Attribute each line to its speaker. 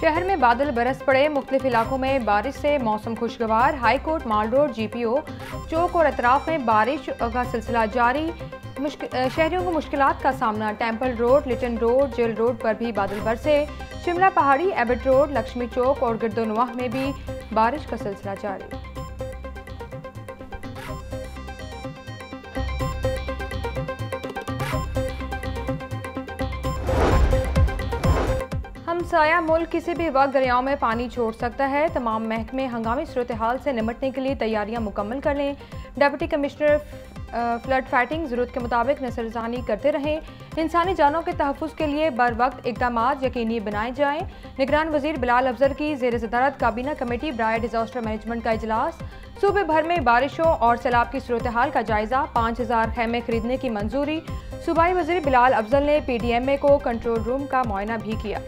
Speaker 1: शहर में बादल बरस पड़े। मुख्तलिफ़ इलाकों में बारिश से मौसम खुशगवार। High court mall road G P O चौक और अतराफ में बारिश का सिलसिला जारी। शहरियों को मुश्किल का सामना। Temple road Lytton road, jail road पर भी बादल बरसे। शिमला पहाड़ी, एबट रोड, लक्ष्मी चौक और गिरदोनवाह में भी बारिश का सिलसिला जारी। हमसाया मुल्क किसी भी वक्त दरियाओं में पानी छोड़ सकता है। तमाम महकमे हंगामी सूरत हाल से निमटने के लिए तैयारियाँ मुकम्मल कर लें। डिप्टी कमिश्नर फ्लड फाइटिंग ज़रूरत के मुताबिक नसरजानी करते रहें। इंसानी जानों के तहफ़ के लिए बर वक्त इकदाम यकीनी बनाए जाएँ। निगरान वज़ीर बिलाल अफजर की जेर सदारत काबीना कमेटी ब्राय डिज़ास्टर मैनेजमेंट का अजलास सूबे भर में बारिशों और सैलाब की सूरत हाल का जायजा, पाँच हज़ार खेमे खरीदने की मंजूरी। सूबाई वज़ीर बिलाल अफजल ने पी डी एम ए को कंट्रोल रूम का मुआयना भी किया।